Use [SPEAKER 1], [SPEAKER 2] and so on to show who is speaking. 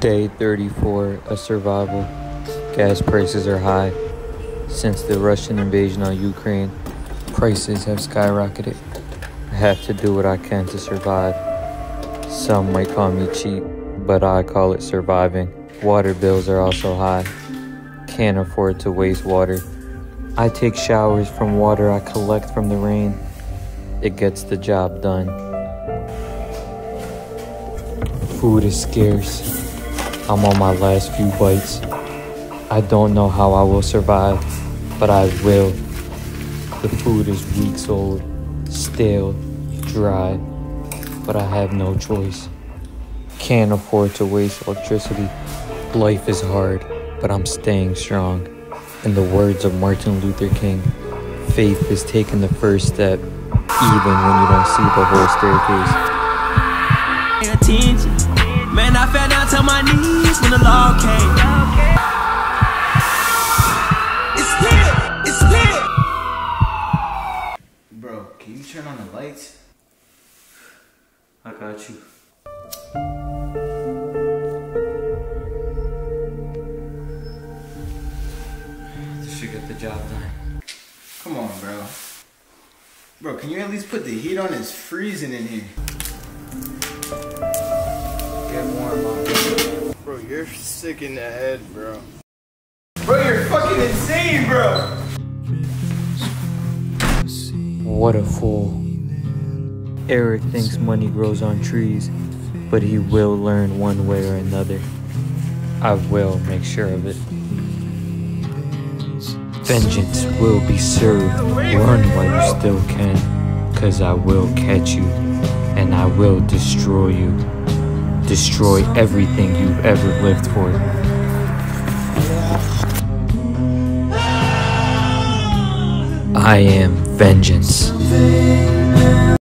[SPEAKER 1] Day 34 of survival. Gas prices are high. Since the Russian invasion on Ukraine, prices have skyrocketed. I have to do what I can to survive. Some might call me cheap, but I call it surviving. Water bills are also high. Can't afford to waste water. I take showers from water I collect from the rain. It gets the job done. Food is scarce. I'm on my last few bites. I don't know how I will survive, but I will. The food is weeks old, stale, dry, but I have no choice. Can't afford to waste electricity. Life is hard, but I'm staying strong. In the words of Martin Luther King, faith is taking the first step, even when you don't see the whole staircase.
[SPEAKER 2] Attention. Man, I fell down to my knees when the law came. It's here, it's here.
[SPEAKER 3] Bro, can you turn on the lights?
[SPEAKER 1] I got you. This should get the job done.
[SPEAKER 3] Come on, bro. Bro, can you at least put the heat on? It's freezing in here. Get warm, man. Bro, you're sick in the head, bro. Bro, you're fucking insane, bro.
[SPEAKER 1] What a fool. Eric thinks money grows on trees, but he will learn one way or another. I will make sure of it. Vengeance will be served. Run while you still can, cause I will catch you, and I will destroy you. Destroy everything you've ever lived for. I am vengeance.